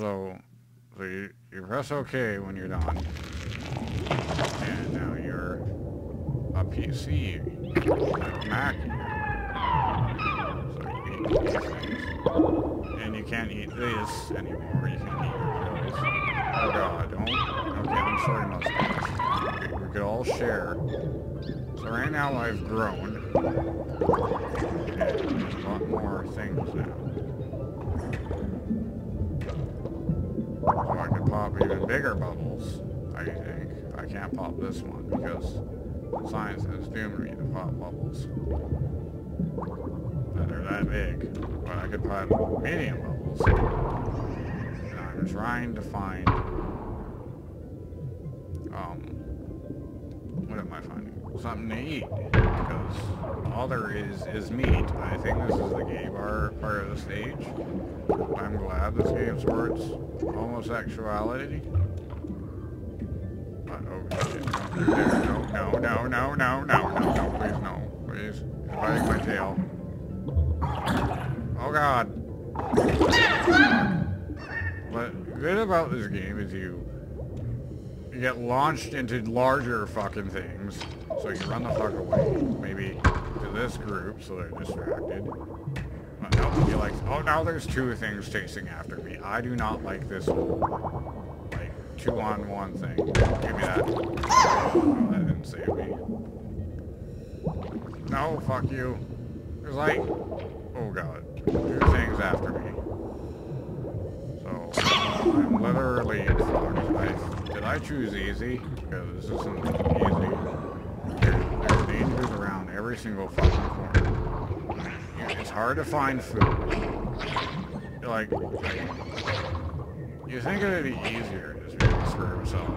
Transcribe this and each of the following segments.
So, you, press OK when you're done. And now you're a PC, Mac. So you. And you can't eat this anymore. You can't eat your pills. Oh god, don't. Okay, I'm sorry, mustache. We could all share. So right now I've grown. And there's a lot more things now. Even bigger bubbles, I think. I can't pop this one because science has doomed me to pop bubbles. That are that big. But I could pop medium bubbles. And I'm trying to find um I finding? Something to eat. Because all there is is meat. I think this is the gay bar part of the stage. I'm glad this game supports homosexuality. Oh. No, no, no, no, no, no, no, no, please no. Please. You're biting my tail. Oh god. What good about this game is you you get launched into larger fucking things. So you run the fuck away. Maybe to this group so they're distracted. But no, you're like, oh now there's two things chasing after me. I do not like this whole like two on one thing. Give me that. Oh, that didn't save me. No, fuck you. There's like oh god. Two things after me. So I'm literally fucked. I, choose easy? Because this isn't easy. There, there's dangers around every single fucking corner. Yeah, It's hard to find food. Like, you think it'd be easier to just screw yourself,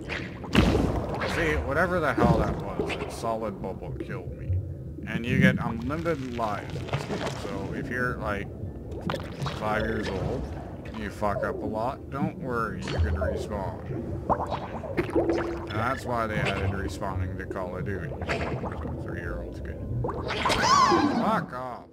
but. See, whatever the hell that was, that solid bubble killed me. And you get unlimited lives in this game, so if you're like five years old, you fuck up a lot, don't worry, you can respawn. And that's why they added respawning to Call of Duty. Three-year-olds could. Fuck off.